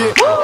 shit.